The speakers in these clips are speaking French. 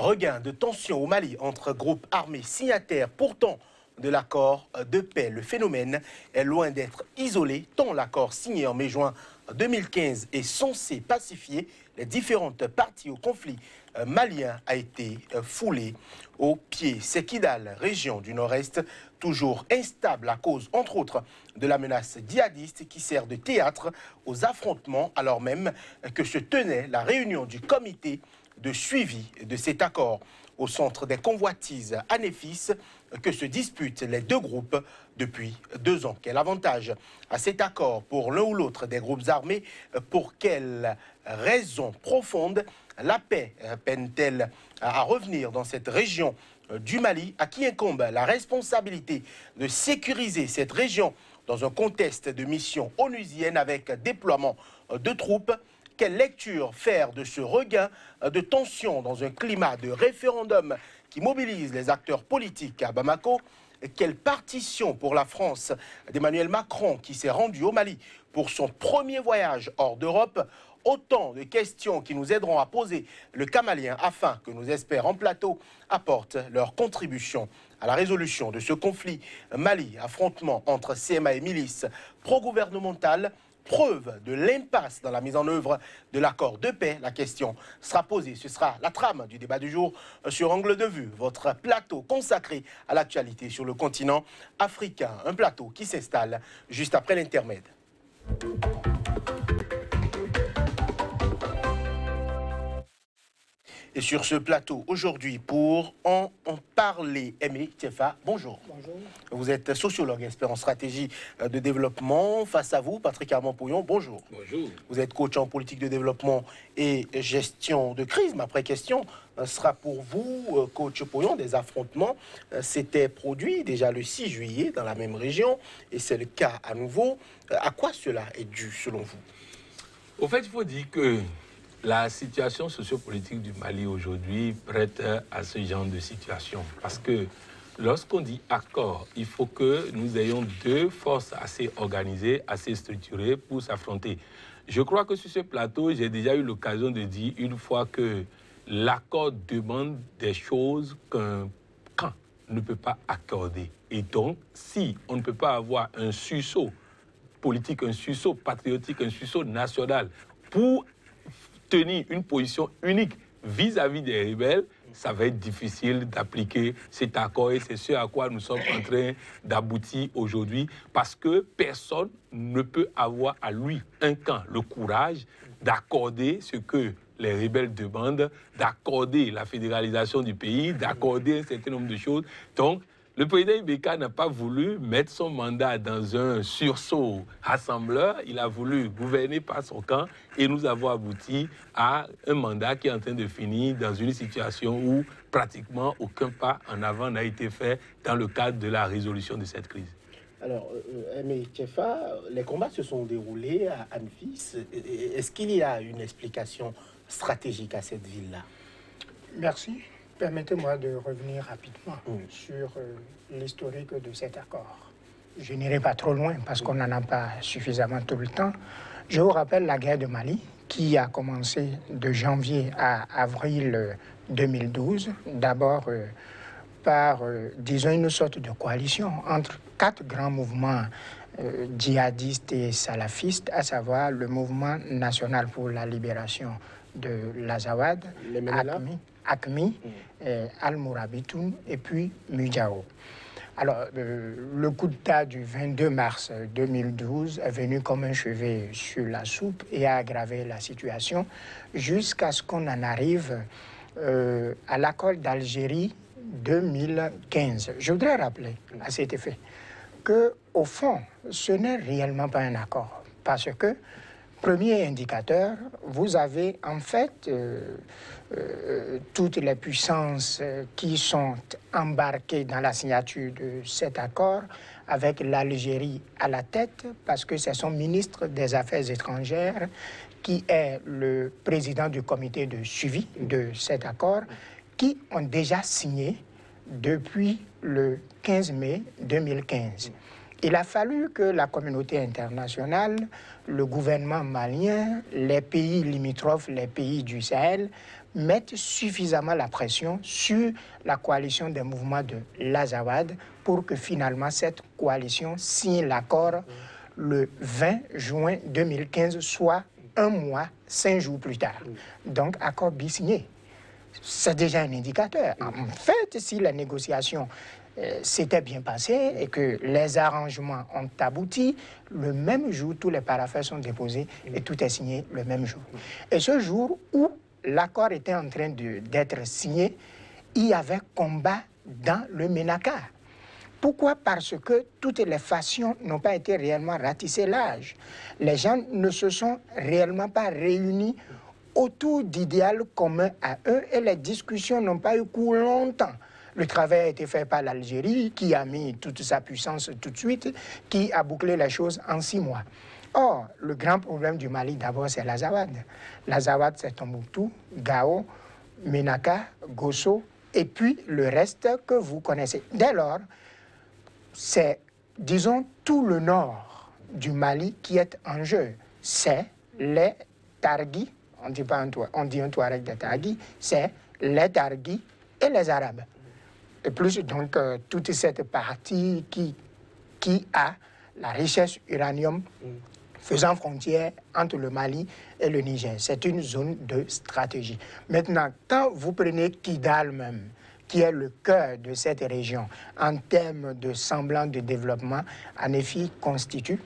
Regain de tension au Mali entre groupes armés signataires pourtant de l'accord de paix. Le phénomène est loin d'être isolé, tant l'accord signé en mai-juin 2015 est censé pacifier les différentes parties au conflit euh, malien a été euh, foulé au pied. C'est Kidal, région du nord-est, toujours instable à cause, entre autres, de la menace djihadiste qui sert de théâtre aux affrontements, alors même que se tenait la réunion du comité de suivi de cet accord au centre des convoitises à Néfis que se disputent les deux groupes depuis deux ans. Quel avantage à cet accord pour l'un ou l'autre des groupes armés? Pour quelles raisons profondes la paix peine-t-elle à revenir dans cette région du Mali? À qui incombe la responsabilité de sécuriser cette région dans un contexte de mission onusienne avec déploiement de troupes? Quelle lecture faire de ce regain de tension dans un climat de référendum qui mobilise les acteurs politiques à Bamako? Quelle partition pour la France d'Emmanuel Macron qui s'est rendu au Mali pour son premier voyage hors d'Europe? Autant de questions qui nous aideront à poser le camalien afin que nous espères en plateau apportent leur contribution à la résolution de ce conflit. Mali, affrontement entre CMA et milices pro-gouvernementales preuve de l'impasse dans la mise en œuvre de l'accord de paix. La question sera posée. Ce sera la trame du débat du jour sur Angle de Vue, votre plateau consacré à l'actualité sur le continent africain. Un plateau qui s'installe juste après l'intermède. Et sur ce plateau aujourd'hui pour en, parler, Aimé Tiefa, bonjour. Bonjour. Vous êtes sociologue, expert en stratégie euh, de développement. Face à vous, Patrick Armand-Pouillon, bonjour. Bonjour. Vous êtes coach en politique de développement et gestion de crise. Ma question euh, sera pour vous, euh, coach Pouillon, des affrontements. C'était produit déjà le 6 juillet dans la même région et c'est le cas à nouveau. À quoi cela est dû selon vous? Au fait, il faut dire que la situation sociopolitique du Mali aujourd'hui prête à ce genre de situation. Parce que lorsqu'on dit accord, il faut que nous ayons deux forces assez organisées, assez structurées pour s'affronter. Je crois que sur ce plateau, j'ai déjà eu l'occasion de dire une fois que l'accord demande des choses qu'un camp ne peut pas accorder. Et donc, si on ne peut pas avoir un sursaut politique, un sursaut patriotique, un sursaut national pour tenir une position unique vis-à-vis des rebelles, ça va être difficile d'appliquer cet accord et c'est ce à quoi nous sommes en train d'aboutir aujourd'hui parce que personne ne peut avoir à lui un camp le courage d'accorder ce que les rebelles demandent, d'accorder la fédéralisation du pays, d'accorder un certain nombre de choses. Donc, le président Ibeka n'a pas voulu mettre son mandat dans un sursaut rassembleur. Il a voulu gouverner par son camp et nous avons abouti à un mandat qui est en train de finir dans une situation où pratiquement aucun pas en avant n'a été fait dans le cadre de la résolution de cette crise. Alors, euh, mais Tchefa, les combats se sont déroulés à Anfis. Est-ce qu'il y a une explication stratégique à cette ville-là? Merci. Permettez-moi de revenir rapidement sur euh, l'historique de cet accord. Je n'irai pas trop loin parce qu'on n'en a pas suffisamment tout le temps. Je vous rappelle la guerre de Mali qui a commencé de janvier à avril 2012, d'abord euh, par, euh, disons, une sorte de coalition entre quatre grands mouvements djihadistes et salafistes, à savoir le mouvement national pour la libération de l'Azawad, ACMI, mm. Al-Mourabitoun et puis Mujao. Alors, euh, le coup d'État du 22 mars 2012 est venu comme un chevet sur la soupe et a aggravé la situation jusqu'à ce qu'on en arrive euh, à l'accord d'Algérie 2015. Je voudrais rappeler à cet effet que, au fond, ce n'est réellement pas un accord parce que Premier indicateur, vous avez en fait euh, euh, toutes les puissances euh, qui sont embarquées dans la signature de cet accord, avec l'Algérie à la tête, parce que c'est son ministre des Affaires étrangères qui est le président du comité de suivi de cet accord, qui ont déjà signé depuis le 15 mai 2015. Il a fallu que la communauté internationale, le gouvernement malien, les pays limitrophes, les pays du Sahel, mettent suffisamment la pression sur la coalition des mouvements de l'Azawad pour que finalement cette coalition signe l'accord le 20 juin 2015, soit un mois, cinq jours plus tard. Donc, accord signé. C'est déjà un indicateur. En fait, si la négociation s'était bien passé et que les arrangements ont abouti, le même jour, tous les parapheurs sont déposés et tout est signé le même jour. Et ce jour où l'accord était en train d'être signé, il y avait combat dans le Ménaka. Pourquoi? Parce que toutes les factions n'ont pas été réellement ratissées l'âge. Les gens ne se sont réellement pas réunis autour d'idéaux communs à eux et les discussions n'ont pas eu cours longtemps. Le travail a été fait par l'Algérie qui a mis toute sa puissance tout de suite, qui a bouclé les choses en six mois. Or, le grand problème du Mali, d'abord, c'est l'Azawad. L'Azawad, c'est Tombouctou, Gao, Menaka, Gosso, et puis le reste que vous connaissez. Dès lors, c'est, disons, tout le nord du Mali qui est en jeu. C'est les Targui, on dit pas un Touareg de Targui, c'est les Targui et les Arabes. Et plus donc euh, toute cette partie qui, qui a la richesse uranium faisant frontière entre le Mali et le Niger. C'est une zone de stratégie. Maintenant, quand vous prenez Kidal même, qui est le cœur de cette région en termes de semblant de développement, Anéfi constitue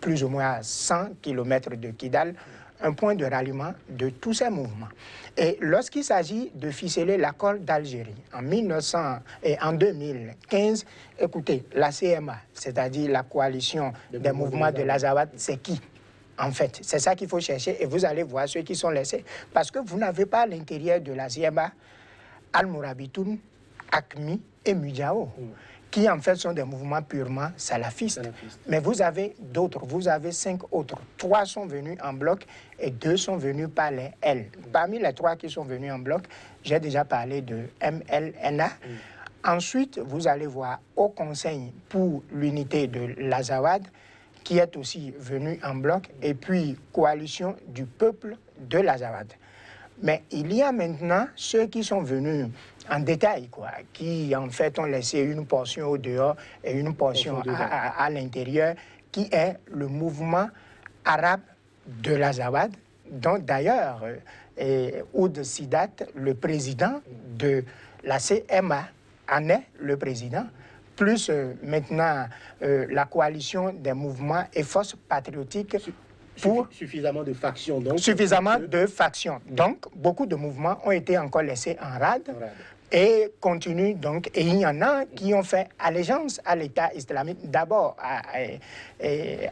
plus ou moins à 100 km de Kidal un point de ralliement de tous ces mouvements. Et lorsqu'il s'agit de ficeler l'accord d'Algérie en 1900 et en 2015, écoutez, la CMA, c'est-à-dire la coalition des mouvements de l'Azawad, c'est qui en fait, c'est ça qu'il faut chercher et vous allez voir ceux qui sont laissés. Parce que vous n'avez pas à l'intérieur de la CMA Al-Mourabitoun, Akmi et Mujao, mm. Qui en fait sont des mouvements purement salafistes. Mais vous avez d'autres, vous avez cinq autres. Trois sont venus en bloc et deux sont venus par les L. Parmi les trois qui sont venus en bloc, j'ai déjà parlé de MLNA. Mm. Ensuite, vous allez voir au Conseil pour l'unité de l'Azawad, qui est aussi venu en bloc, et puis Coalition du peuple de l'Azawad. Mais il y a maintenant ceux qui sont venus en détail, quoi, qui en fait ont laissé une portion au dehors et une portion à, l'intérieur, qui est le mouvement arabe de l'Azawad, dont d'ailleurs euh, Oud Sidat, le président de la CMA, en est le président, plus euh, maintenant euh, la coalition des mouvements et forces patriotiques suffisamment de factions. Donc, suffisamment de factions. Donc, beaucoup de mouvements ont été encore laissés en rade. Et continuent donc, et il y en a qui ont fait allégeance à l'État islamique, d'abord à,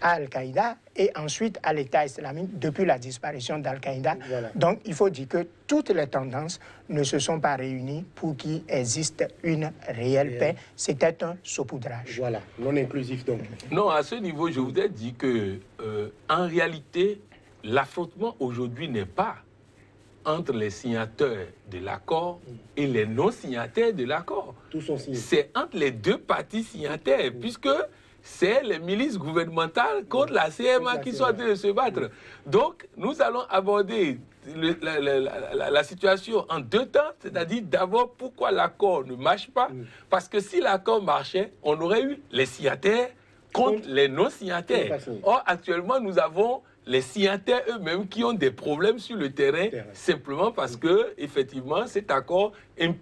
Al-Qaïda et ensuite à l'État islamique depuis la disparition d'Al-Qaïda. Donc il faut dire que toutes les tendances ne se sont pas réunies pour qu'il existe une réelle paix. C'était un saupoudrage. Voilà, non inclusif donc. Non, à ce niveau, je voudrais dire que euh, en réalité, l'affrontement aujourd'hui n'est pas entre les signataires de l'accord et les non-signataires de l'accord. C'est entre les deux parties signataires, puisque c'est les milices gouvernementales contre la CMA qui sont en train de se battre. Donc, nous allons aborder la, situation en deux temps, c'est-à-dire d'abord pourquoi l'accord ne marche pas, parce que si l'accord marchait, on aurait eu les signataires contre les non-signataires. Or, actuellement, nous avons les signataires eux-mêmes qui ont des problèmes sur le terrain, simplement parce que, effectivement, cet accord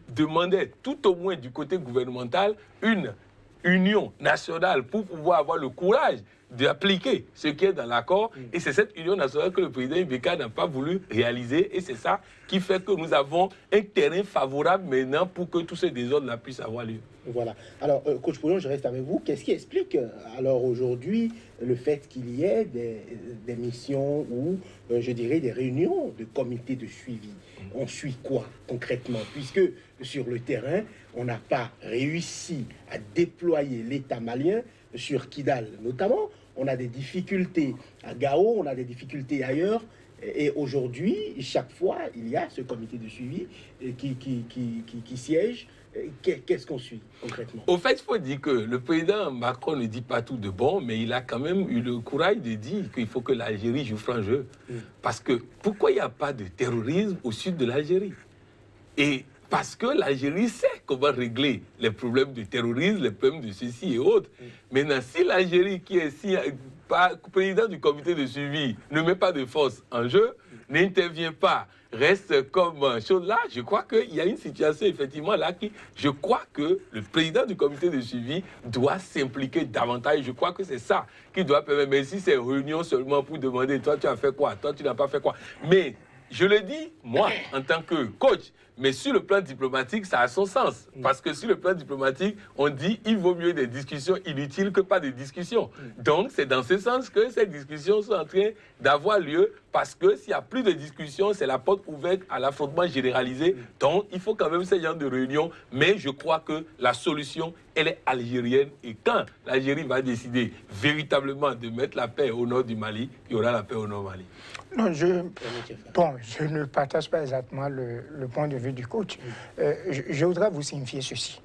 demandait, tout au moins du côté gouvernemental, une union nationale pour pouvoir avoir le courage d'appliquer ce qui est dans l'accord. Mm. Et c'est cette union nationale que le président Ibeka n'a pas voulu réaliser. Et c'est ça qui fait que nous avons un terrain favorable maintenant pour que tous ces désordres puissent avoir lieu. Voilà. Alors, euh, Coach Pouillon, je reste avec vous. Qu'est-ce qui explique euh, alors aujourd'hui le fait qu'il y ait des, missions ou, euh, je dirais, des réunions de comités de suivi? Mm. On suit quoi concrètement? Puisque sur le terrain, on n'a pas réussi à déployer l'État malien sur Kidal notamment on a des difficultés à Gao, on a des difficultés ailleurs. Et aujourd'hui, chaque fois, il y a ce comité de suivi qui, qui, qui, qui, siège Qu'est-ce qu'on suit concrètement? Au fait, il faut dire que le président Macron ne dit pas tout de bon, mais il a quand même eu le courage de dire qu'il faut que l'Algérie joue franc jeu. Mm. Parce que pourquoi il n'y a pas de terrorisme au sud de l'Algérie? Et parce que l'Algérie sait comment régler les problèmes de terrorisme, les problèmes de ceci et autres. Maintenant, si l'Algérie, qui est si, président du comité de suivi, ne met pas de force en jeu, n'intervient pas, reste comme chose là, je crois qu'il y a une situation effectivement là qui, je crois que le président du comité de suivi doit s'impliquer davantage. Je crois que c'est ça qui doit permettre. Mais si c'est réunion seulement pour demander, toi tu as fait quoi, toi tu n'as pas fait quoi? Mais je le dis, moi, en tant que coach, mais sur le plan diplomatique, ça a son sens. Mm. Parce que sur le plan diplomatique, on dit il vaut mieux des discussions inutiles que pas de discussions. Mm. Donc, c'est dans ce sens que ces discussions sont en train d'avoir lieu. Parce que s'il n'y a plus de discussions, c'est la porte ouverte à l'affrontement généralisé. Mm. Donc, il faut quand même ce genre de réunion. Mais je crois que la solution, elle est algérienne. Et quand l'Algérie va décider véritablement de mettre la paix au nord du Mali, il y aura la paix au nord du Mali. Non, je, bon, je ne partage pas exactement le, point de vue du coach. Euh, je, voudrais vous signifier ceci.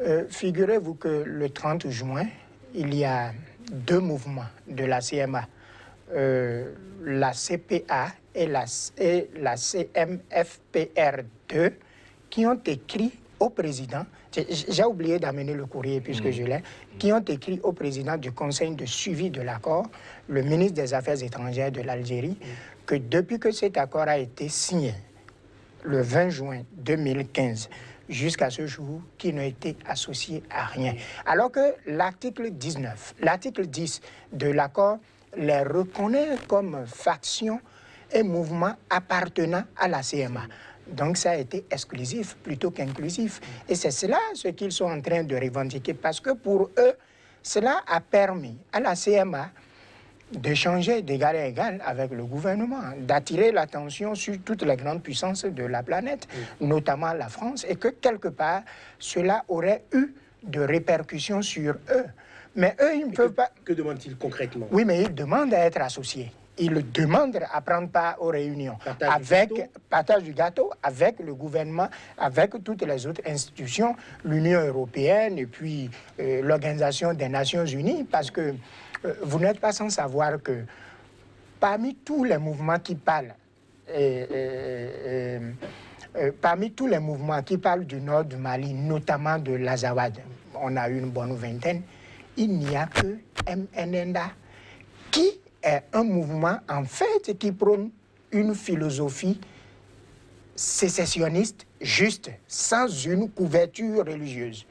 Euh, figurez-vous que le 30 juin, il y a deux mouvements de la CMA, euh, la CPA et la, et la CMFPR2, qui ont écrit au président, j'ai oublié d'amener le courrier puisque mm. je l'ai, qui ont écrit au président du conseil de suivi de l'accord, le ministre des Affaires étrangères de l'Algérie, mm. que depuis que cet accord a été signé, le 20 juin 2015, jusqu'à ce jour, qui n'a été associé à rien. Alors que l'article 19, l'article 10 de l'accord les reconnaît comme faction et mouvement appartenant à la CMA. Donc ça a été exclusif plutôt qu'inclusif. Et c'est cela ce qu'ils sont en train de revendiquer parce que pour eux, cela a permis à la CMA d'échanger d'égal à égal avec le gouvernement, d'attirer l'attention sur toutes les grandes puissances de la planète, notamment la France, et que quelque part, cela aurait eu de répercussions sur eux. Mais eux, ils ne peuvent pas... Que demandent-ils concrètement? Oui, mais ils demandent à être associés. Il demande à prendre part aux réunions avec partage du gâteau avec le gouvernement, avec toutes les autres institutions, l'Union européenne et puis euh, l'Organisation des Nations Unies, parce que euh, vous n'êtes pas sans savoir que parmi tous les mouvements qui parlent, euh, parmi tous les mouvements qui parlent du nord du Mali, notamment de l'Azawad, on a eu une bonne vingtaine, il n'y a que MNNDA qui est un mouvement, en fait, qui prône une philosophie sécessionniste juste, sans une couverture religieuse.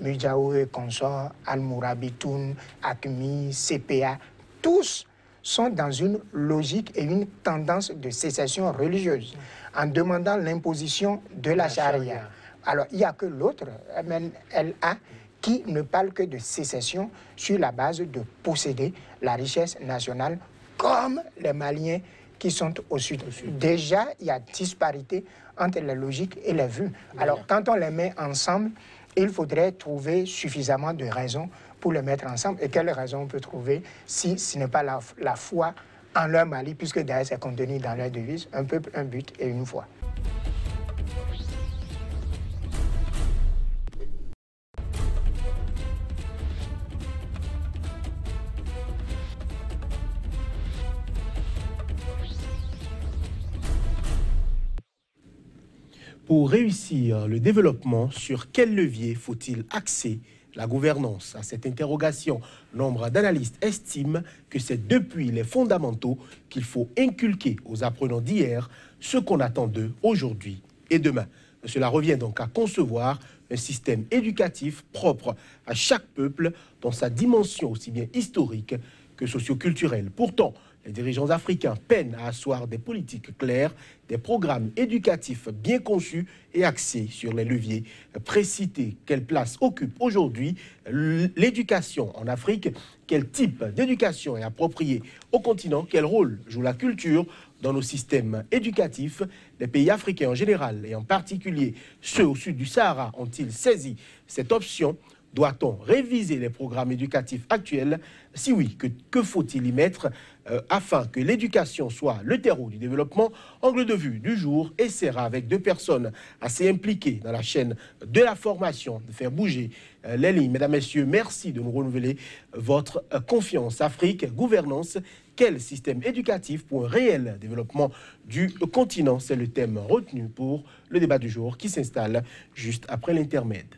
Mujao et consorts, Al-Mourabitoun, Akmi, CPA, tous sont dans une logique et une tendance de sécession religieuse, en demandant l'imposition de la, charia. Alors, il n'y a que l'autre, MNLA, qui ne parle que de sécession sur la base de posséder la richesse nationale comme les Maliens qui sont au sud. Déjà, il y a disparité entre les logiques et les vues. Alors, quand on les met ensemble, il faudrait trouver suffisamment de raisons pour les mettre ensemble. Et quelles raisons on peut trouver si ce n'est pas la, la foi en leur Mali, puisque derrière c'est contenu dans leur devise, un peuple, un but et une foi? Pour réussir le développement, sur quel levier faut-il axer la gouvernance? À cette interrogation, nombre d'analystes estiment que c'est depuis les fondamentaux qu'il faut inculquer aux apprenants d'hier ce qu'on attend d'eux aujourd'hui et demain. Cela revient donc à concevoir un système éducatif propre à chaque peuple dans sa dimension aussi bien historique que socioculturelle. Pourtant, les dirigeants africains peinent à asseoir des politiques claires, des programmes éducatifs bien conçus et axés sur les leviers précités. Quelle place occupe aujourd'hui l'éducation en Afrique. Quel type d'éducation est approprié au continent? Quel rôle joue la culture dans nos systèmes éducatifs? Les pays africains en général et en particulier ceux au sud du Sahara ont-ils saisi cette option? Doit-on réviser les programmes éducatifs actuels? Si oui, que, faut-il y mettre? Euh, afin que l'éducation soit le terreau du développement Angle de vue du jour essaiera avec deux personnes assez impliquées dans la chaîne de la formation de faire bouger euh, les lignes. Mesdames, Messieurs, merci de nous renouveler votre euh, confiance. Afrique, gouvernance, quel système éducatif pour un réel développement du continent? C'est le thème retenu pour le débat du jour qui s'installe juste après l'intermède.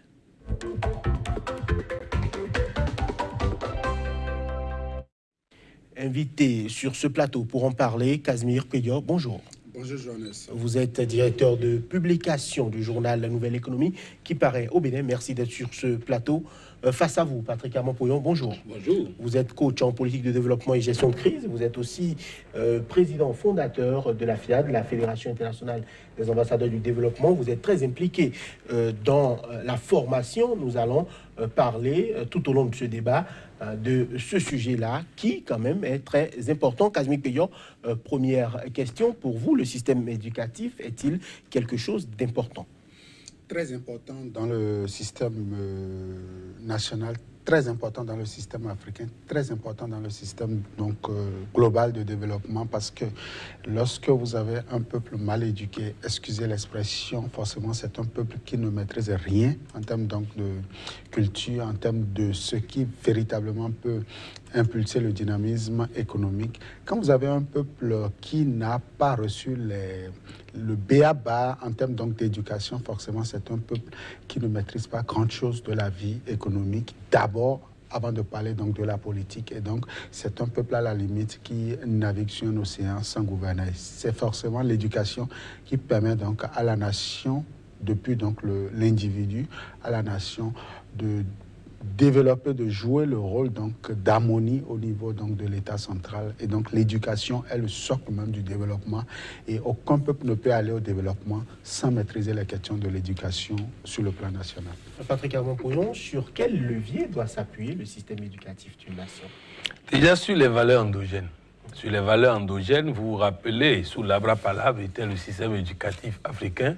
Invité sur ce plateau pour en parler, Casimir Pédior, bonjour. Bonjour Johannes. Vous êtes directeur de publication du journal La Nouvelle Économie qui paraît au Bénin. Merci d'être sur ce plateau. Euh, face à vous, Patrick Armand-Pouillon, bonjour. Bonjour. Vous êtes coach en politique de développement et gestion de crise. Vous êtes aussi euh, président fondateur de la FIAD, la Fédération internationale des ambassadeurs du développement. Vous êtes très impliqué euh, dans la formation. Nous allons parler tout au long de ce débat de ce sujet-là, qui quand même est très important. Casimir première question pour vous, le système éducatif est-il quelque chose d'important? Très important dans le système euh, national, très important dans le système africain, très important dans le système donc, euh, global de développement parce que lorsque vous avez un peuple mal éduqué, excusez l'expression, forcément c'est un peuple qui ne maîtrise rien en termes donc, de culture, en termes de ce qui véritablement peut impulser le dynamisme économique. Quand vous avez un peuple qui n'a pas reçu les, le BABA en termes d'éducation, forcément, c'est un peuple qui ne maîtrise pas grand-chose de la vie économique. D'abord, avant de parler donc de la politique. Et donc, c'est un peuple à la limite qui navigue sur un océan sans gouverner. C'est forcément l'éducation qui permet donc à la nation, depuis donc l'individu, à la nation de développer, de jouer le rôle donc d'harmonie au niveau donc de l'État central. Et donc l'éducation est le socle même du développement. Et aucun peuple ne peut aller au développement sans maîtriser les questions de l'éducation sur le plan national. Patrick armand sur quel levier doit s'appuyer le système éducatif d'une nation? Déjà sur les valeurs endogènes. Sur les valeurs endogènes, vous vous rappelez, sous l'Abra Palabre était le système éducatif africain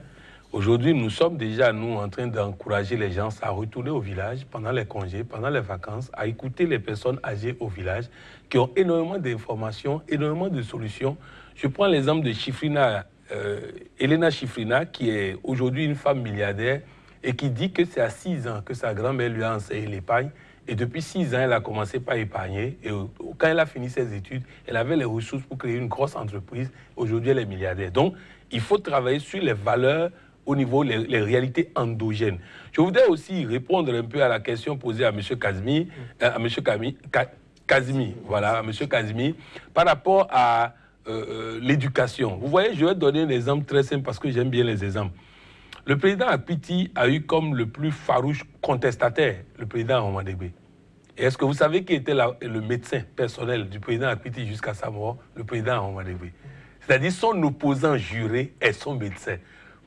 Aujourd'hui, nous sommes déjà, nous, en train d'encourager les gens à retourner au village pendant les congés, pendant les vacances, à écouter les personnes âgées au village qui ont énormément d'informations, énormément de solutions. Je prends l'exemple de Chifrina, euh, Elena Chifrina, qui est aujourd'hui une femme milliardaire et qui dit que c'est à 6 ans que sa grand-mère lui a enseigné l'épargne. Et depuis 6 ans, elle a commencé par épargner. Et quand elle a fini ses études, elle avait les ressources pour créer une grosse entreprise. Aujourd'hui, elle est milliardaire. Donc, il faut travailler sur les valeurs au niveau les, réalités endogènes. Je voudrais aussi répondre un peu à la question posée à M. Kazmi, euh, à M. Kazmi, voilà, à M. Par rapport à euh, euh, l'éducation. Vous voyez, je vais donner un exemple très simple parce que j'aime bien les exemples. Le président Apiti a eu comme le plus farouche contestataire le président Romadegbe. Et est-ce que vous savez qui était le médecin personnel du président Apiti jusqu'à sa mort? Le président Romadegbe. C'est-à-dire son opposant juré est son médecin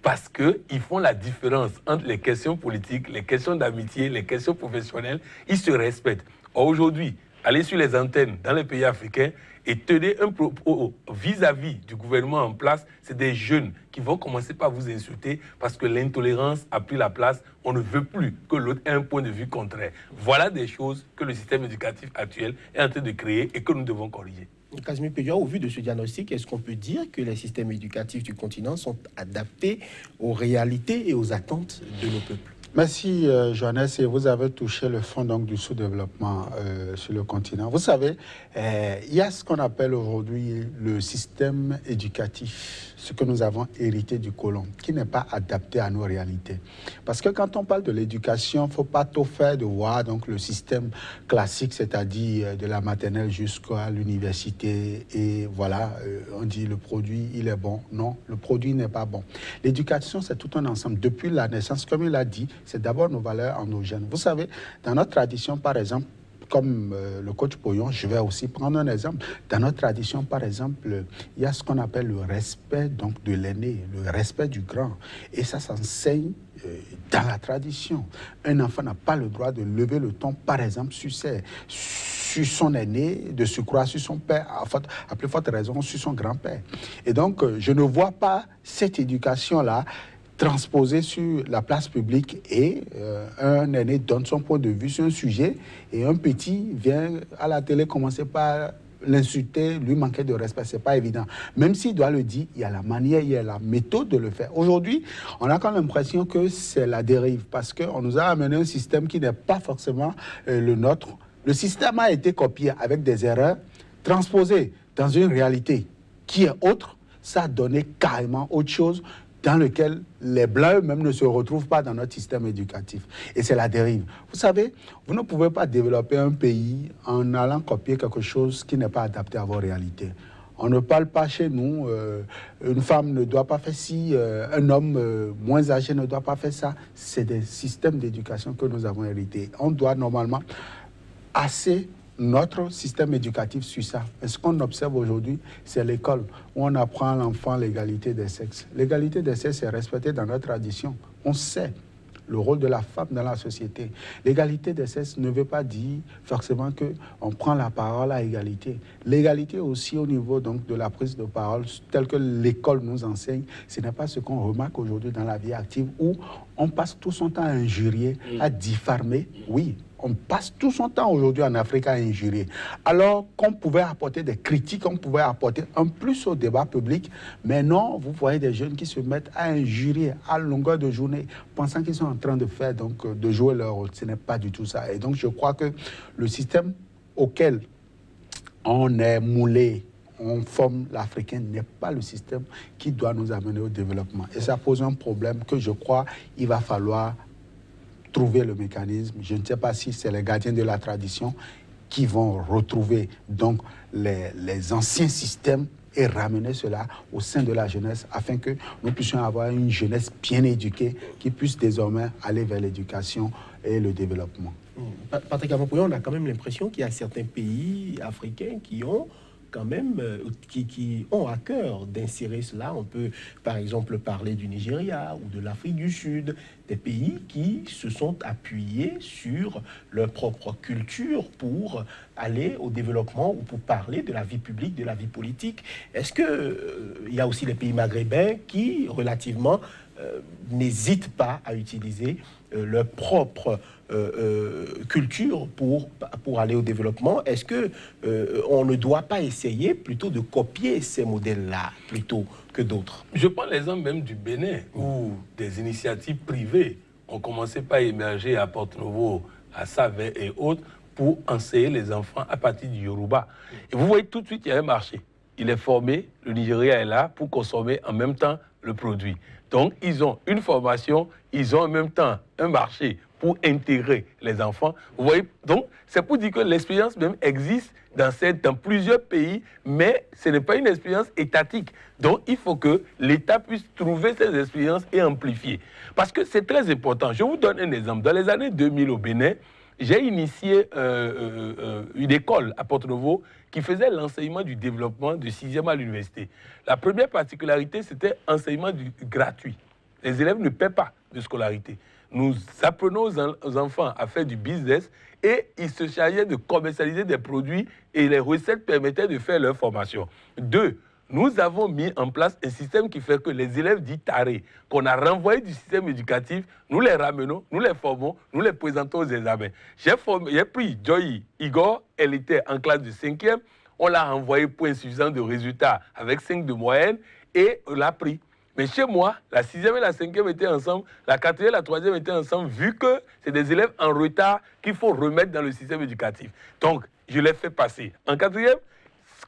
parce qu'ils font la différence entre les questions politiques, les questions d'amitié, les questions professionnelles. Ils se respectent. Aujourd'hui, allez sur les antennes dans les pays africains et tenez un propos vis-à-vis du gouvernement en place, c'est des jeunes qui vont commencer par vous insulter parce que l'intolérance a pris la place. On ne veut plus que l'autre ait un point de vue contraire. Voilà des choses que le système éducatif actuel est en train de créer et que nous devons corriger. Casimir au vu de ce diagnostic, est-ce qu'on peut dire que les systèmes éducatifs du continent sont adaptés aux réalités et aux attentes de nos peuples? Merci, euh, Johannes. Et vous avez touché le fond donc, du sous-développement euh, sur le continent. Vous savez, euh, il y a ce qu'on appelle aujourd'hui le système éducatif, ce que nous avons hérité du colon, qui n'est pas adapté à nos réalités. Parce que quand on parle de l'éducation, il ne faut pas tout faire de voir donc, le système classique, c'est-à-dire de la maternelle jusqu'à l'université. Et voilà, on dit le produit, il est bon. Non, le produit n'est pas bon. L'éducation, c'est tout un ensemble. Depuis la naissance, comme il a dit, c'est d'abord nos valeurs endogènes. Vous savez, dans notre tradition, par exemple, comme euh, le coach Poyon, je vais aussi prendre un exemple. Dans notre tradition, par exemple, il y a ce qu'on appelle le respect donc, de l'aîné, le respect du grand. Et ça s'enseigne euh, dans la tradition. Un enfant n'a pas le droit de lever le ton, par exemple, sur, sur son aîné, de se croire sur son père, à, à plus forte raison sur son grand-père. Et donc, euh, je ne vois pas cette éducation-là transposé sur la place publique et euh, un aîné donne son point de vue sur un sujet et un petit vient à la télé commencer par l'insulter, lui manquer de respect, c'est pas évident. Même s'il doit le dire, il y a la manière, il y a la méthode de le faire. Aujourd'hui, on a quand même l'impression que c'est la dérive parce qu'on nous a amené un système qui n'est pas forcément euh, le nôtre. Le système a été copié avec des erreurs, transposé dans une réalité qui est autre. Ça a donné carrément autre chose dans lequel les Blancs eux-mêmes ne se retrouvent pas dans notre système éducatif. Et c'est la dérive. Vous savez, vous ne pouvez pas développer un pays en allant copier quelque chose qui n'est pas adapté à vos réalités. On ne parle pas chez nous, euh, une femme ne doit pas faire ci, euh, un homme euh, moins âgé ne doit pas faire ça. C'est des systèmes d'éducation que nous avons hérités. On doit normalement assez notre système éducatif suit ça. Et ce qu'on observe aujourd'hui, c'est l'école où on apprend à l'enfant l'égalité des sexes. L'égalité des sexes est respectée dans notre tradition. On sait le rôle de la femme dans la société. L'égalité des sexes ne veut pas dire forcément qu'on prend la parole à égalité. L'égalité aussi au niveau donc, de la prise de parole, telle que l'école nous enseigne, ce n'est pas ce qu'on remarque aujourd'hui dans la vie active où on passe tout son temps à injurier, à diffamer. Oui, on passe tout son temps aujourd'hui en Afrique à injurier. Alors qu'on pouvait apporter des critiques, on pouvait apporter un plus au débat public, mais non, vous voyez des jeunes qui se mettent à injurier à longueur de journée, pensant qu'ils sont en train de faire, donc de jouer leur rôle. Ce n'est pas du tout ça. Et donc je crois que le système auquel on est moulé, on forme l'Africain n'est pas le système qui doit nous amener au développement. Et ça pose un problème que je crois il va falloir trouver le mécanisme. Je ne sais pas si c'est les gardiens de la tradition qui vont retrouver donc les, les, anciens systèmes et ramener cela au sein de la jeunesse afin que nous puissions avoir une jeunesse bien éduquée qui puisse désormais aller vers l'éducation et le développement. Patrick Avapouillon, on a quand même l'impression qu'il y a certains pays africains qui ont quand même euh, qui, ont à cœur d'insérer cela. On peut par exemple parler du Nigeria ou de l'Afrique du Sud, des pays qui se sont appuyés sur leur propre culture pour aller au développement ou pour parler de la vie publique, de la vie politique. Est-ce qu'il euh, y a aussi les pays maghrébins qui, relativement, n'hésitent pas à utiliser euh, leur propre euh, culture pour, pour aller au développement Est-ce que on ne doit pas essayer plutôt de copier ces modèles-là plutôt que d'autres? Je prends l'exemple même du Bénin, où des initiatives privées ont commencé par émerger à Porte-Nouveau, à Savet et autres, pour enseigner les enfants à partir du Yoruba. Et vous voyez tout de suite, il y a un marché. Il est formé, le Nigeria est là pour consommer en même temps le produit. Donc, ils ont une formation, ils ont en même temps un marché pour intégrer les enfants. Vous voyez, donc, c'est pour dire que l'expérience même existe dans, plusieurs pays, mais ce n'est pas une expérience étatique. Donc, il faut que l'État puisse trouver ces expériences et amplifier. Parce que c'est très important. Je vous donne un exemple. Dans les années 2000 au Bénin, j'ai initié euh, euh, euh, une école à Porto-Novo qui faisait l'enseignement du développement du 6e à l'université. La première particularité, c'était enseignement gratuit. Les élèves ne paient pas de scolarité. Nous apprenons aux, enfants à faire du business et ils se chargeaient de commercialiser des produits et les recettes permettaient de faire leur formation. Deux, nous avons mis en place un système qui fait que les élèves dits tarés, qu'on a renvoyés du système éducatif, nous les ramenons, nous les formons, nous les présentons aux examens. J'ai pris Joy Igor, elle était en classe de 5e, on l'a envoyé pour insuffisance de résultats avec 5 de moyenne et on l'a pris. Mais chez moi, la sixième et la cinquième étaient ensemble, la quatrième et la troisième étaient ensemble, vu que c'est des élèves en retard qu'il faut remettre dans le système éducatif. Donc, je les fais passer. En quatrième,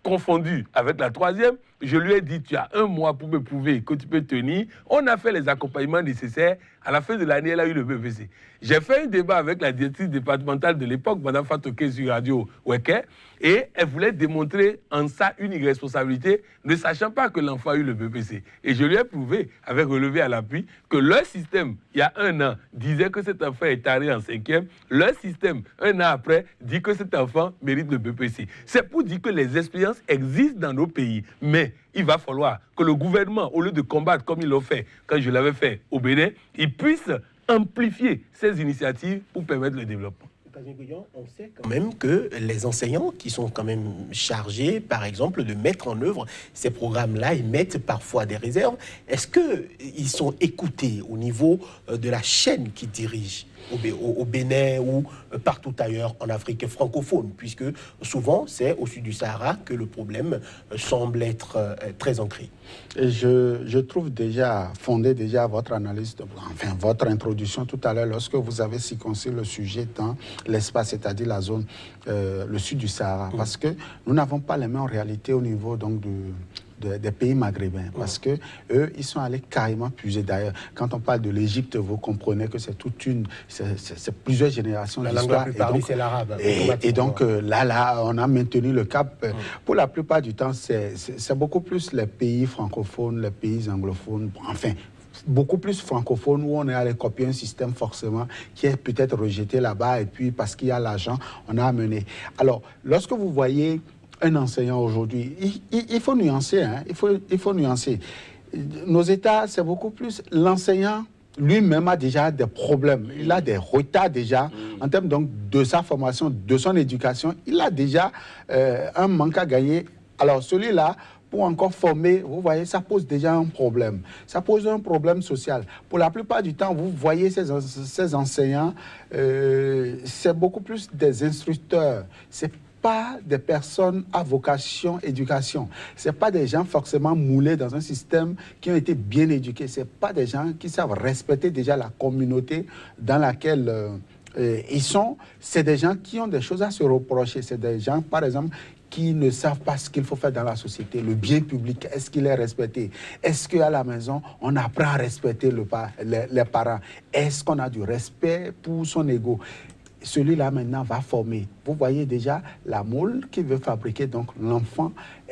confondu avec la troisième, je lui ai dit, tu as un mois pour me prouver que tu peux tenir. On a fait les accompagnements nécessaires. À la fin de l'année, elle a eu le BVC. J'ai fait un débat avec la directrice départementale de l'époque, Mme Fatoke sur Radio Weke, et elle voulait démontrer en ça une irresponsabilité, ne sachant pas que l'enfant a eu le BPC. Et je lui ai prouvé, avec relevé à l'appui, que leur système, il y a un an, disait que cet enfant est taré en cinquième. Leur système, un an après, dit que cet enfant mérite le BPC. C'est pour dire que les expériences existent dans nos pays. Mais il va falloir que le gouvernement, au lieu de combattre comme il l'a fait quand je l'avais fait au Bénin, il puisse amplifier ces initiatives pour permettre le développement. on sait quand même que les enseignants qui sont quand même chargés, par exemple, de mettre en œuvre ces programmes-là, ils mettent parfois des réserves. Est-ce qu'ils sont écoutés au niveau euh, de la chaîne qui dirige? Au, Bénin ou euh, partout ailleurs en Afrique francophone, puisque souvent c'est au sud du Sahara que le problème euh, semble être euh, très ancré. Et je, je, trouve déjà fondé déjà votre analyse, enfin votre introduction tout à l'heure, lorsque vous avez séquencé le sujet dans l'espace, c'est-à-dire la zone, le sud du Sahara, mm. parce que nous n'avons pas les mêmes réalités au niveau donc de des pays maghrébins. Parce que eux, ils sont allés carrément puiser. D'ailleurs, quand on parle de l'Égypte, vous comprenez que c'est toute une, c'est plusieurs générations d'histoire. La langue c'est l'arabe. Et, donc euh, là, là, on a maintenu le cap. Pour la plupart du temps, c'est beaucoup plus les pays francophones, les pays anglophones. Enfin, beaucoup plus francophones où on est allé copier un système forcément qui est peut-être rejeté là-bas et puis parce qu'il y a l'argent, on a amené. Alors, lorsque vous voyez un enseignant aujourd'hui, il, faut nuancer, hein, il, faut, il faut nuancer. Nos États, c'est beaucoup plus l'enseignant lui-même a déjà des problèmes, il a des retards déjà mm. en termes donc de sa formation, de son éducation, il a déjà euh, un manque à gagner. Alors celui-là, pour encore former, vous voyez, ça pose déjà un problème. Ça pose un problème social. Pour la plupart du temps, vous voyez ces, ces enseignants, euh, c'est beaucoup plus des instructeurs. C'est pas des personnes à vocation éducation. Ce pas des gens forcément moulés dans un système qui ont été bien éduqués. Ce pas des gens qui savent respecter déjà la communauté dans laquelle euh, euh, ils sont. C'est des gens qui ont des choses à se reprocher. C'est des gens, par exemple, qui ne savent pas ce qu'il faut faire dans la société. Le bien public, est-ce qu'il est respecté? Est-ce qu'à la maison, on apprend à respecter le, les, les parents? Est-ce qu'on a du respect pour son ego? Celui-là maintenant va former. Vous voyez déjà la moule qui veut fabriquer, donc l'enfant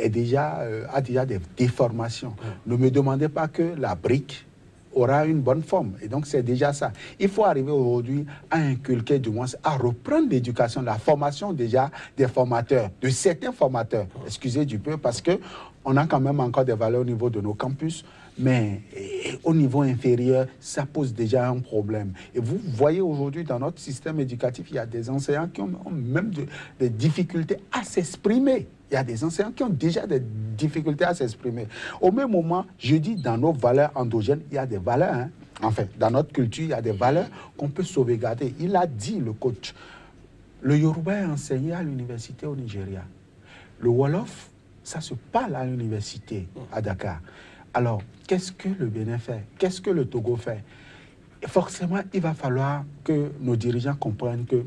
déjà, euh, a déjà des déformations. Ne me demandez pas que la brique aura une bonne forme. Et donc, c'est déjà ça. Il faut arriver aujourd'hui à inculquer, du moins, à reprendre l'éducation, la formation déjà des formateurs, de certains formateurs. Excusez du peu, parce que on a quand même encore des valeurs au niveau de nos campus. Mais au niveau inférieur, ça pose déjà un problème. Et vous voyez aujourd'hui dans notre système éducatif, il y a des enseignants qui ont même des difficultés à s'exprimer. Il y a des enseignants qui ont déjà des difficultés à s'exprimer. Au même moment, je dis dans nos valeurs endogènes, il y a des valeurs. Hein. Enfin, dans notre culture, il y a des valeurs qu'on peut sauvegarder. Il a dit, le coach, le Yoruba est enseigné à l'université au Nigeria. Le Wolof, ça se parle à l'université à Dakar. Alors, qu'est-ce que le Bénin fait? Qu'est-ce que le Togo fait? Forcément, il va falloir que nos dirigeants comprennent que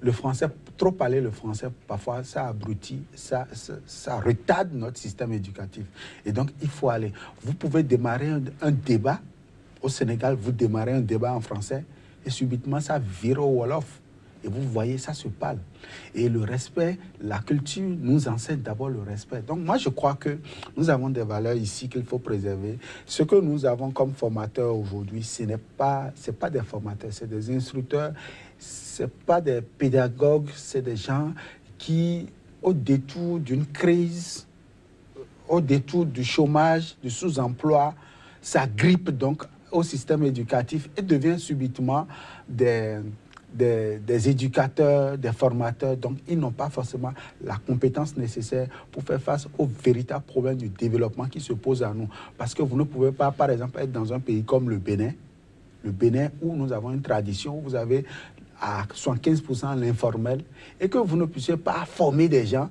le français, trop parler le français, parfois, ça abrutit, ça, ça, retarde notre système éducatif. Et donc, il faut aller. Vous pouvez démarrer un, débat au Sénégal, vous démarrez un débat en français, et subitement, ça vire au Wolof. Et vous voyez, ça se parle. Et le respect, la culture nous enseigne d'abord le respect. Donc moi, je crois que nous avons des valeurs ici qu'il faut préserver. Ce que nous avons comme formateurs aujourd'hui, ce n'est pas, pas des formateurs, c'est des instructeurs, ce pas des pédagogues, c'est des gens qui, au détour d'une crise, au détour du chômage, du sous-emploi, ça grippe donc au système éducatif et devient subitement des des, éducateurs, des formateurs, donc ils n'ont pas forcément la compétence nécessaire pour faire face aux véritables problèmes du développement qui se posent à nous. Parce que vous ne pouvez pas, par exemple, être dans un pays comme le Bénin, le Bénin où nous avons une tradition, où vous avez à 75% l'informel, et que vous ne puissiez pas former des gens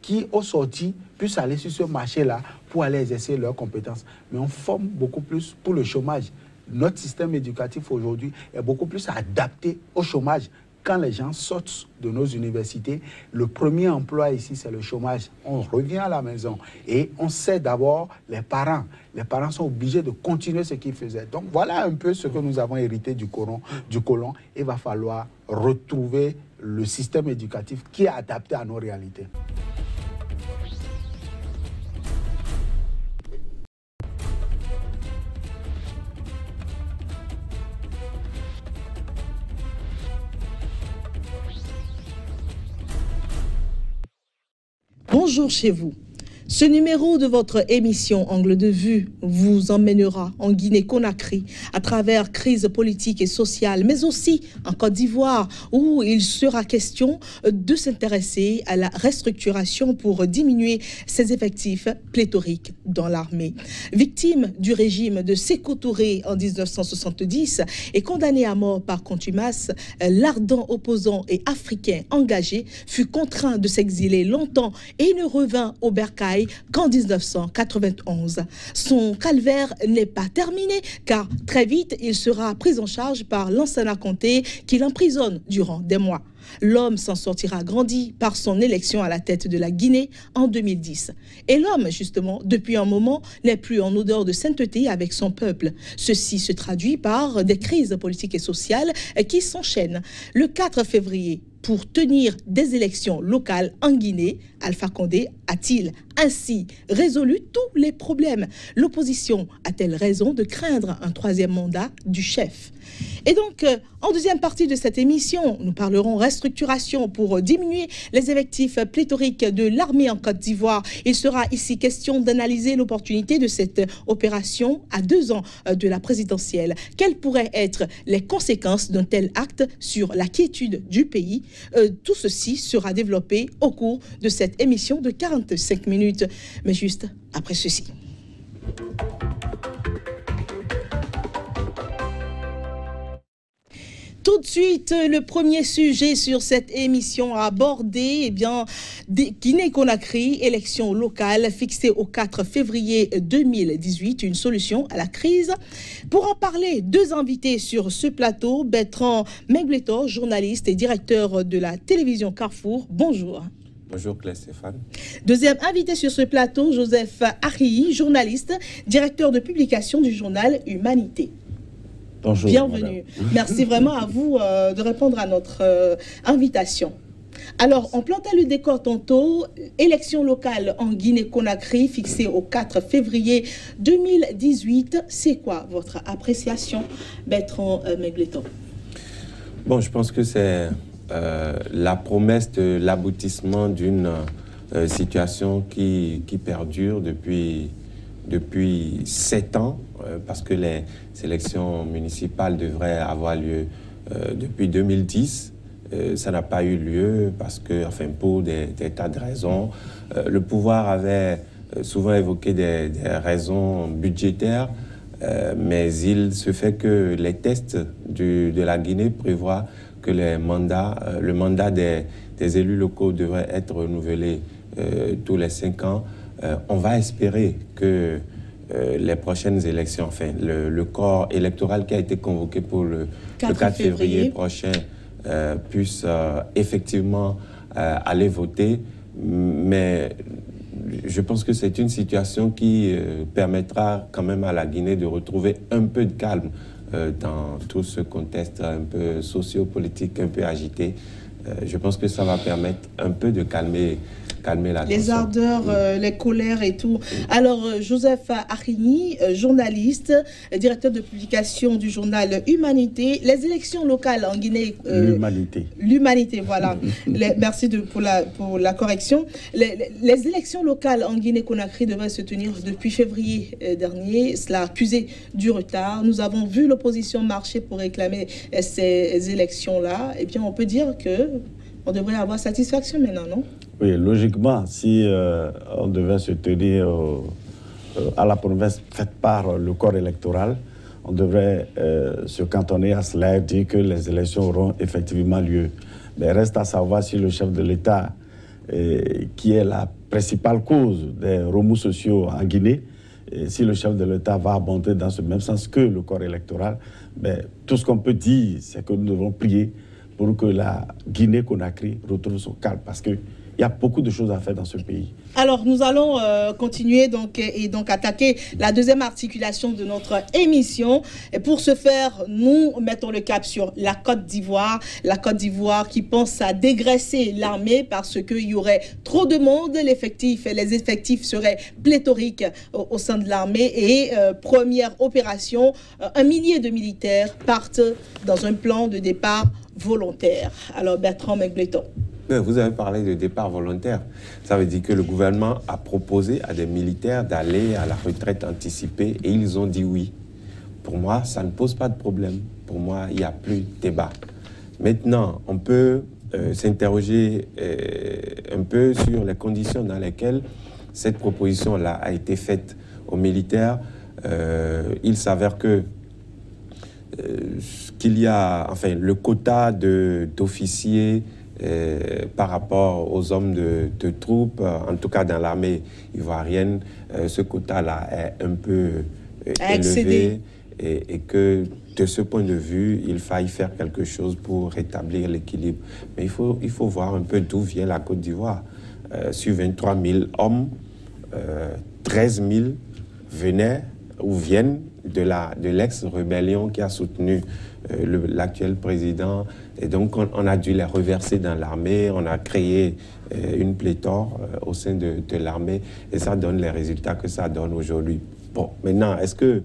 qui, au sorti, puissent aller sur ce marché-là pour aller exercer leurs compétences. Mais on forme beaucoup plus pour le chômage notre système éducatif aujourd'hui est beaucoup plus adapté au chômage. Quand les gens sortent de nos universités, le premier emploi ici, c'est le chômage. On revient à la maison et on sait d'abord les parents. Les parents sont obligés de continuer ce qu'ils faisaient. Donc voilà un peu ce que nous avons hérité du colon. Du colon. Il va falloir retrouver le système éducatif qui est adapté à nos réalités. Chez vous. Ce numéro de votre émission Angle de vue vous emmènera en Guinée-Conakry à travers crise politique et sociale, mais aussi en Côte d'Ivoire où il sera question de s'intéresser à la restructuration pour diminuer ses effectifs pléthoriques dans l'armée. Victime du régime de Sékou Touré en 1970 et condamné à mort par contumace, l'ardent opposant et africain engagé fut contraint de s'exiler longtemps et ne revint au Bercail qu'en 1991. Son calvaire n'est pas terminé car très vite il sera pris en charge par Lansana Conté qui l'emprisonne durant des mois. L'homme s'en sortira grandi par son élection à la tête de la Guinée en 2010. Et l'homme, justement, depuis un moment, n'est plus en odeur de sainteté avec son peuple. Ceci se traduit par des crises politiques et sociales qui s'enchaînent. Le 4 février, pour tenir des élections locales en Guinée, Alpha Condé a-t-il ainsi résolu tous les problèmes? L'opposition a-t-elle raison de craindre un troisième mandat du chef? Et donc, euh, en deuxième partie de cette émission, nous parlerons restructuration pour diminuer les effectifs pléthoriques de l'armée en Côte d'Ivoire. Il sera ici question d'analyser l'opportunité de cette opération à deux ans euh, de la présidentielle. Quelles pourraient être les conséquences d'un tel acte sur la quiétude du pays? Euh, Tout ceci sera développé au cours de cette émission de 45 minutes, mais juste après ceci. Tout de suite, le premier sujet sur cette émission à aborder, eh bien, Guinée-Conakry, élection locale fixée au 4 février 2018, une solution à la crise. Pour en parler, deux invités sur ce plateau, Bertrand Mengletor, journaliste et directeur de la télévision Carrefour. Bonjour. Bonjour Claire Stéphane. Deuxième invité sur ce plateau, Joseph Arri, journaliste, directeur de publication du journal Humanité. Bienvenue. Merci vraiment à vous euh, de répondre à notre euh, invitation. Alors, on plantait le décor tantôt. Élection locale en Guinée-Conakry fixée au 4 février 2018. C'est quoi votre appréciation, Bertrand euh, Megleton Bon, je pense que c'est la promesse de l'aboutissement d'une situation qui, qui, perdure depuis, depuis sept ans, parce que les élections municipales devraient avoir lieu euh, depuis 2010. Euh, ça n'a pas eu lieu parce que, pour des, tas de raisons, euh, le pouvoir avait souvent évoqué des, raisons budgétaires, mais il se fait que les tests de la Guinée prévoient que le mandat des, élus locaux devrait être renouvelé tous les cinq ans. on va espérer que euh, les prochaines élections, enfin, le, corps électoral qui a été convoqué pour le 4, février. prochain euh, puisse euh, effectivement aller voter. Mais je pense que c'est une situation qui permettra quand même à la Guinée de retrouver un peu de calme dans tout ce contexte un peu sociopolitique, un peu agité. je pense que ça va permettre un peu de calmer les ardeurs, euh, les colères et tout. Alors, euh, Joseph Arigny, euh, journaliste, directeur de publication du journal Humanité. Les élections locales en Guinée. L'humanité. L'humanité, voilà. merci de, pour, la, pour la correction. Les, les élections locales en Guinée-Conakry devraient se tenir depuis février dernier. Cela a accusé du retard. Nous avons vu l'opposition marcher pour réclamer ces élections-là. Eh bien, on peut dire que on devrait avoir satisfaction maintenant, non? Oui, logiquement, si euh, on devait se tenir euh, à la promesse faite par le corps électoral, on devrait euh, se cantonner à cela et dire que les élections auront effectivement lieu. Mais reste à savoir si le chef de l'État, qui est la principale cause des remous sociaux en Guinée, si le chef de l'État va abonder dans ce même sens que le corps électoral, tout ce qu'on peut dire, c'est que nous devons prier pour que la Guinée-Conakry retrouve son calme. Parce que il y a beaucoup de choses à faire dans ce pays. Alors, nous allons euh, continuer donc, et donc attaquer la deuxième articulation de notre émission. Et pour ce faire, nous mettons le cap sur la Côte d'Ivoire. La Côte d'Ivoire qui pense à dégraisser l'armée parce qu'il y aurait trop de monde, l'effectif, les effectifs seraient pléthoriques au, sein de l'armée. Et euh, première opération, euh, un millier de militaires partent dans un plan de départ volontaire. Alors, Bertrand McBleton. Vous avez parlé de départ volontaire. Ça veut dire que le gouvernement a proposé à des militaires d'aller à la retraite anticipée et ils ont dit oui. Pour moi, ça ne pose pas de problème. Pour moi, il n'y a plus de débat. Maintenant, on peut euh, s'interroger euh, un peu sur les conditions dans lesquelles cette proposition-là a été faite aux militaires. Euh, il s'avère que qu'il y a, enfin, le quota d'officiers par rapport aux hommes de, troupes, en tout cas dans l'armée ivoirienne, ce quota-là est un peu élevé et, et, que de ce point de vue, il faille faire quelque chose pour rétablir l'équilibre. Mais il faut, il faut voir un peu d'où vient la Côte d'Ivoire. Euh, sur 23 000 hommes, 13 euh, 000 venaient ou viennent de l'ex-rébellion de qui a soutenu euh, l'actuel président. Et donc, on, a dû les reverser dans l'armée. On a créé une pléthore au sein de, de l'armée. Et ça donne les résultats que ça donne aujourd'hui. Bon, maintenant, est-ce que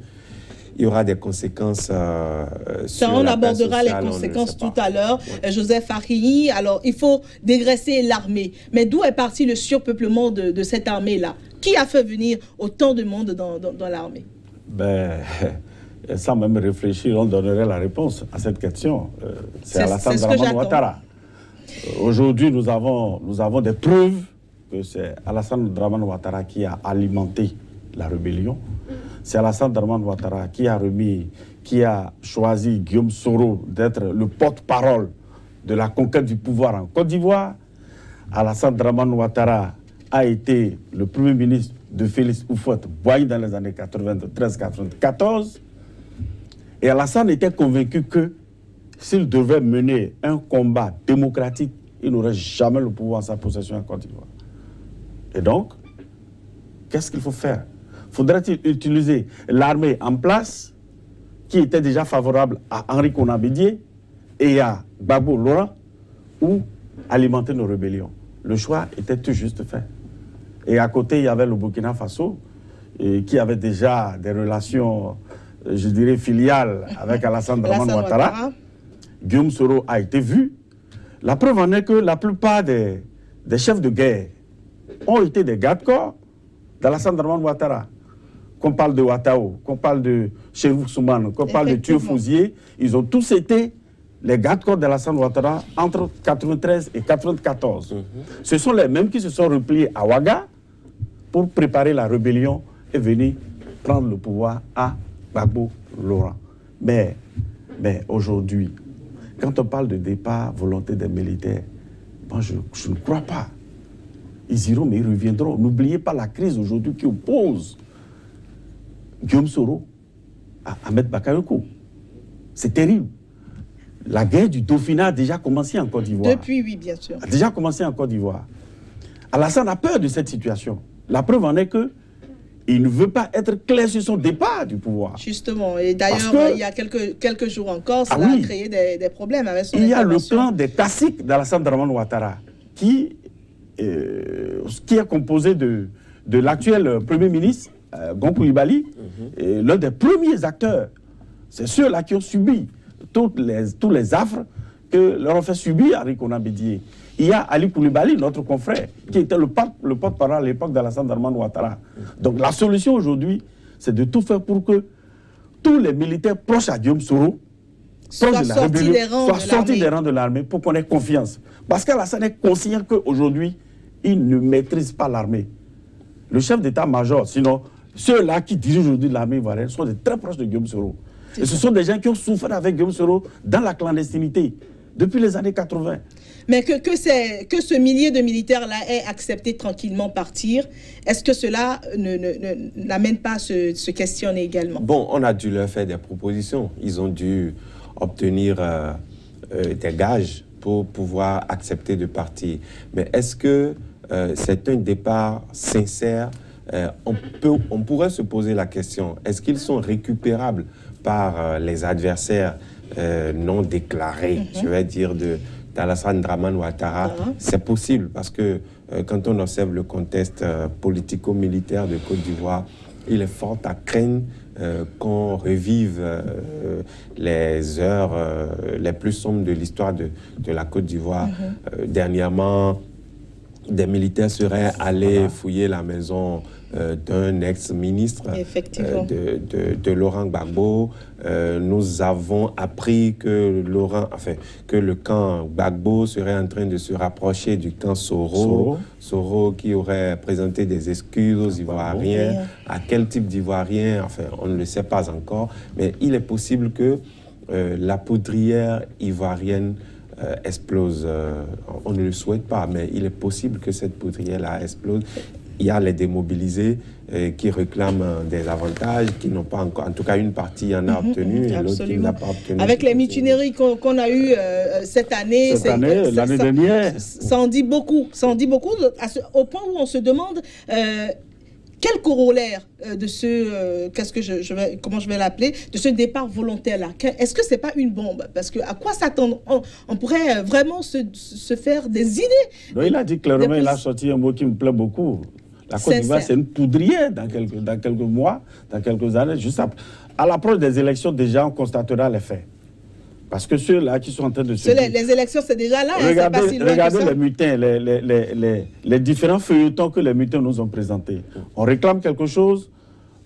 il y aura des conséquences euh, Ça, on abordera les conséquences tout à l'heure. Euh, Joseph Farini, alors il faut dégraisser l'armée. Mais d'où est parti le surpeuplement de, cette armée-là? Qui a fait venir autant de monde dans, l'armée? Ben, Sans même réfléchir, on donnerait la réponse à cette question. Euh, c'est Alassane Draman Ouattara. Aujourd'hui, nous avons, nous avons des preuves que c'est Alassane Draman Ouattara qui a alimenté la rébellion c'est Alassane Darman Ouattara qui a remis, qui a choisi Guillaume Soro d'être le porte-parole de la conquête du pouvoir en Côte d'Ivoire. Alassane Draman Ouattara a été le premier ministre de Félix Houphouët-Boigny dans les années 93-94. Et Alassane était convaincu que s'il devait mener un combat démocratique, il n'aurait jamais le pouvoir en sa possession en Côte d'Ivoire. Et donc, qu'est-ce qu'il faut faire? Faudrait-il utiliser l'armée en place, qui était déjà favorable à Henri Konabédier et à Babo Laurent, ou alimenter nos rébellions? Le choix était tout juste fait. Et à côté, il y avait le Burkina Faso, qui avait déjà des relations, je dirais, filiales avec Alassane Draman Ouattara. Guillaume Soro a été vu. La preuve en est que la plupart des, chefs de guerre ont été des gardes-corps d'Alassane Draman Ouattara qu'on parle de Watao, qu'on parle de Chérif Soumane, qu'on parle de Thieu Fouzier, ils ont tous été les gardes-corps de la Ouattara entre 93 et 94. Mhm. Ce sont les mêmes qui se sont repliés à Ouaga pour préparer la rébellion et venir prendre le pouvoir à Babo Laurent. Mais, mais aujourd'hui, quand on parle de départ, volonté des militaires, moi je, je ne crois pas. Ils iront, mais ils reviendront. N'oubliez pas la crise aujourd'hui qui oppose Guillaume Soro à Ahmed Bakayoko. C'est terrible. La guerre du Dauphinat a déjà commencé en Côte d'Ivoire. Depuis, oui, bien sûr. A déjà commencé en Côte d'Ivoire. Alassane a peur de cette situation. La preuve en est que il ne veut pas être clair sur son départ du pouvoir. Justement, et d'ailleurs, il y a quelques, quelques jours encore, ça ah a créé des, problèmes avec son Il y a le plan des classiques d'Alassane Draman Ouattara, qui, euh, qui est composé de, de l'actuel Premier ministre, euh, Gonkoulibali, est l'un des premiers acteurs. C'est ceux-là qui ont subi toutes les, tous les affres que leur ont fait subir Henri Bédier. Il y a Ali Koulibaly, notre confrère, qui était le porte-parole à l'époque d'Alassane Darman Ouattara. Donc la solution aujourd'hui, c'est de tout faire pour que tous les militaires proches à Guillaume Soro, soient sortis des rangs de l'armée pour qu'on ait confiance. Parce qu'Alassane est conscient qu'aujourd'hui, il ne maîtrise pas l'armée. Le chef d'état-major, sinon ceux-là qui dirigent aujourd'hui l'armée ivoirienne sont des très proches de Guillaume Soro. Et ce sont des gens qui ont souffert avec Guillaume Soro dans la clandestinité depuis les années 80. Mais que, que, que ce millier de militaires-là ait accepté tranquillement partir, est-ce que cela n'amène pas à se, questionner également? Bon, on a dû leur faire des propositions. Ils ont dû obtenir euh, euh, des gages pour pouvoir accepter de partir. Mais est-ce que euh, c'est un départ sincère euh, on, peut, on pourrait se poser la question, est-ce qu'ils sont récupérables par euh, les adversaires euh, non déclarés, mhm. je vais dire, de d'Alassane Draman Ouattara mhm. C'est possible parce que quand on observe le contexte politico-militaire de Côte d'Ivoire, il est fort à craindre qu'on revive les heures les plus sombres de l'histoire de, de, la Côte d'Ivoire. Mm-hmm. dernièrement, des militaires seraient allés fouiller la maison euh, d'un ex-ministre euh, de, de, Laurent Gbagbo. Euh, nous avons appris que, Laurent, enfin, que le camp Gbagbo serait en train de se rapprocher du camp Soro. Soro, qui aurait présenté des excuses aux Ivoiriens. À quel type d'Ivoiriens Enfin, on ne le sait pas encore. Mais il est possible que la poudrière ivoirienne explose. on ne le souhaite pas, mais il est possible que cette poudrière-là explose il y a les démobilisés euh, qui réclament des avantages, qui n'ont pas encore, en tout cas une partie en a mhm, obtenu et l'autre n'a pas obtenu. Avec les mutineries qu'on a eues euh, cette année, cette année, l'année dernière, ça en dit beaucoup, ça en dit beaucoup, au point où on se demande euh, quel corollaire de ce, qu'est-ce que je, vais, comment je vais l'appeler, de ce départ volontaire là Est-ce que c'est pas une bombe? Parce que à quoi s'attendre? On, pourrait vraiment se, se, faire des idées. il a dit clairement, il a sorti un mot qui me plaît beaucoup. La Côte d'Ivoire, c'est une poudrière dans quelques, dans quelques mois, dans quelques années. Juste à, l'approche des élections, déjà, on constatera les faits. Parce que ceux-là qui sont en train de se... Les, les, élections, c'est déjà là. Hein, regardez, regardez les mutins, les, les, les, différents feuilletons que les mutins nous ont présentés. On réclame quelque chose,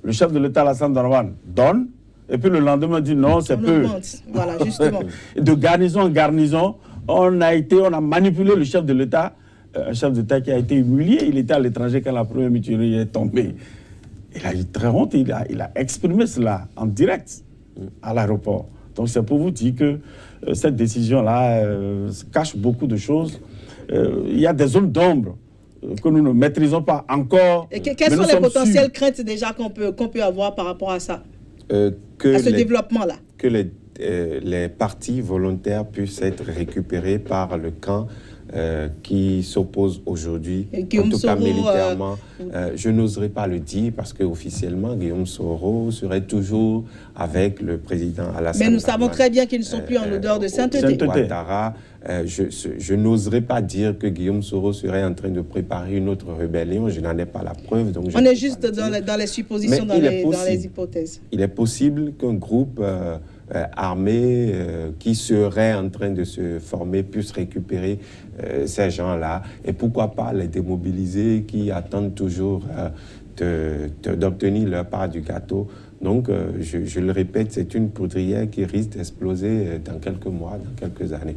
le chef de l'État, Alassane Darwan, donne, et puis le lendemain dit non, c'est peu. Voilà, justement. de garnison en garnison, on a été, on a manipulé le chef de l'État un chef d'État qui a été humilié. Il était à l'étranger quand la première mutinerie est tombée. Il a eu très honte, il a, il a exprimé cela en direct à l'aéroport. Donc c'est pour vous dire que euh, cette décision-là euh, cache beaucoup de choses. Euh, il y a des zones d'ombre que nous ne maîtrisons pas encore. Et quelles sont les potentielles craintes déjà qu'on peut, qu'on peut avoir par rapport à ça que À ce développement-là? Que les, les partis volontaires puissent être récupérés par le camp euh, qui s'oppose aujourd'hui, en tout cas militairement. Euh, euh, je n'oserais pas le dire parce qu'officiellement, Guillaume Soro serait toujours avec le président Alassane Mais nous savons très bien qu'ils ne sont plus en odeur de sainteté. je, je n'oserais pas dire que Guillaume Soro serait en train de préparer une autre rébellion. Je n'en ai pas la preuve. Donc On est juste dans les, dans les, suppositions, dans les, dans les, hypothèses. Il est possible qu'un groupe euh, armée euh, qui serait en train de se former puisse récupérer euh, ces gens-là. Et pourquoi pas les démobiliser qui attendent toujours d'obtenir leur part du gâteau. Donc, je, le répète, c'est une poudrière qui risque d'exploser dans quelques mois, dans quelques années.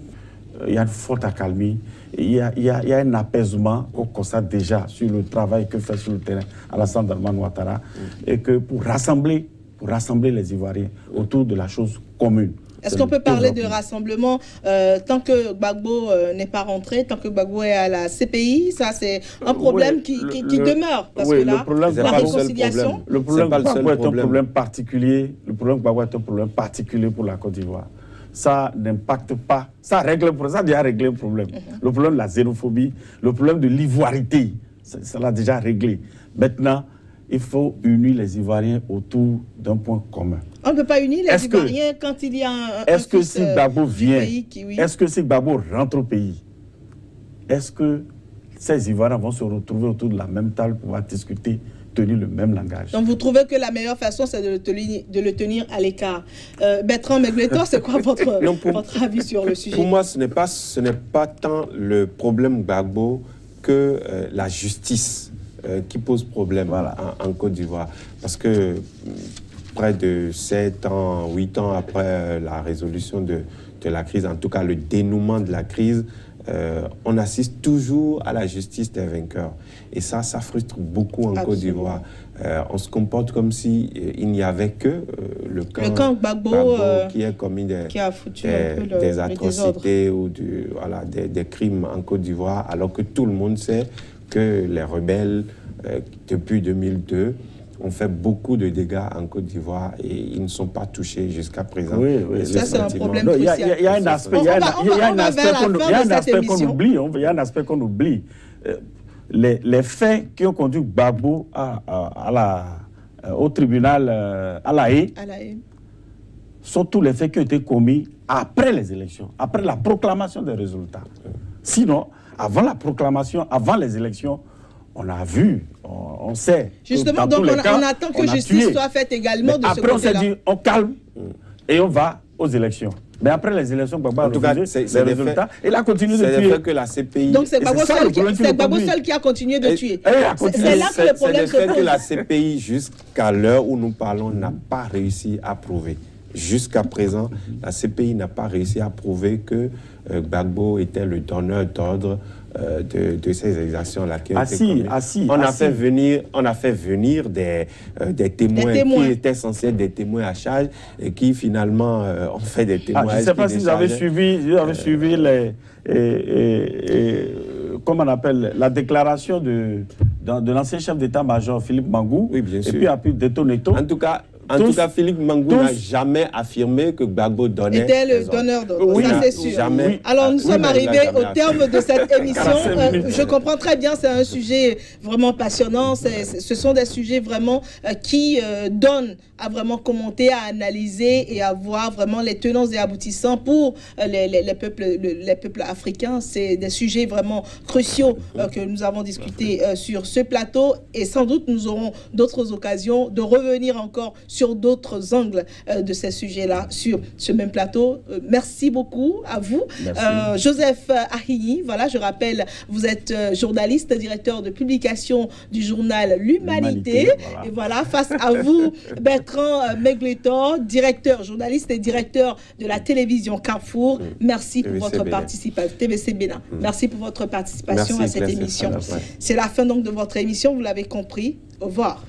Il y a une forte accalmie, il y a, il y a, il y a un apaisement qu'on constate déjà sur le travail que fait sur le terrain Alassane Darman Ouattara, mm. et que pour rassembler pour rassembler les Ivoiriens autour de la chose commune. Est-ce qu'on peut parler de rassemblement euh, tant que Gbagbo euh, n'est pas rentré, tant que Gbagbo est à la CPI Ça, c'est un problème qui, demeure. Parce que là, la réconciliation. Le problème Gbagbo est un problème particulier. Le problème Gbagbo est un problème particulier pour la Côte d'Ivoire. Ça n'impacte pas. Ça règle ça a déjà réglé le problème. Mhm. Le problème de la xénophobie, le problème de l'ivoirité, ça l'a déjà réglé. Maintenant, il faut unir les Ivoiriens autour d'un point commun. On ne peut pas unir les Ivoiriens quand il y a un. Est-ce que si Gbagbo vient, est-ce que si Gbagbo rentre au pays, est-ce que ces Ivoiriens vont se retrouver autour de la même table pour pouvoir discuter tenir le même langage? Donc vous trouvez que la meilleure façon, c'est de, de, le tenir à l'écart. Euh, Bertrand Megletor, c'est quoi votre, votre, avis sur le sujet? Pour moi, ce n'est pas, ce pas tant le problème Gbagbo que euh, la justice. Euh, qui pose problème en, Côte d'Ivoire. Parce que près de 7 ans, 8 ans après euh, la résolution de, de, la crise, en tout cas le dénouement de la crise, euh, on assiste toujours à la justice des vainqueurs. Et ça, ça frustre beaucoup en Côte d'Ivoire. on se comporte comme si il n'y avait que le camp, Gbagbo, qui a commis des, des, atrocités ou du, voilà, des, des, crimes en Côte d'Ivoire, alors que tout le monde sait que les rebelles, euh, depuis 2002, ont fait beaucoup de dégâts en Côte d'Ivoire et ils ne sont pas touchés jusqu'à présent. Oui, oui. Ça, c'est un problème Il y, a un aspect, qu'on oublie. Il y a un aspect qu'on oublie. Euh, les, les, faits qui ont conduit Babou à, à, la, euh, au tribunal à la haie sont tous les faits qui ont été commis après les élections, après la proclamation des résultats. Sinon, avant la proclamation, avant les élections, on a vu, on, sait. Justement, donc on, attend que justice soit faite également de ce côté-là. Après, on s'est dit, on calme et on va aux élections. Mais après les élections, Gbagbo a refusé les résultats. Il a continué de tuer. que la CPI... Donc c'est Gbagbo seul, qui a continué de tuer. C'est là que le problème se pose. que la CPI, jusqu'à l'heure où nous parlons, n'a pas réussi à prouver. Jusqu'à présent, la CPI n'a pas réussi à prouver que euh, Gbagbo était le donneur d'ordre euh, de, ces exactions-là. Ah si, ah si, on, a fait venir, on a fait venir des, euh, des, témoins qui étaient censés être des témoins à charge et qui finalement ont fait des témoins. Ah, je ne sais pas si vous avez suivi, vous avez suivi les, comment on appelle, la déclaration de, de, l'ancien chef d'état-major Philippe Mangou. Oui, bien sûr. Et puis après Detoneto. En tout cas, en tout cas, Philippe Mangou n'a jamais affirmé que Gbagbo donnait. Était le donneur d'ordre, oui, ça c'est sûr. Jamais. Alors nous sommes arrivés au terme de cette émission. Euh, je comprends très bien, c'est un sujet vraiment passionnant. ce sont des sujets vraiment euh, qui euh, donnent à vraiment commenter, à analyser et à voir vraiment les tenants et aboutissants pour les, peuples, les peuples africains. C'est des sujets vraiment cruciaux que nous avons discutés sur ce plateau et sans doute nous aurons d'autres occasions de revenir encore sur sur d'autres angles euh, de ces sujets-là sur ce même plateau. Euh, merci beaucoup à vous. Euh, Joseph Ahini, voilà, je rappelle, vous êtes journaliste, directeur de publication du journal L'Humanité. Et voilà, face à vous, Bertrand Megletor, directeur, journaliste et directeur de la télévision Carrefour. Mm. Merci pour votre participation. TVC Bénin. Merci pour votre participation à cette émission. C'est la fin donc de votre émission, vous l'avez compris. Au revoir.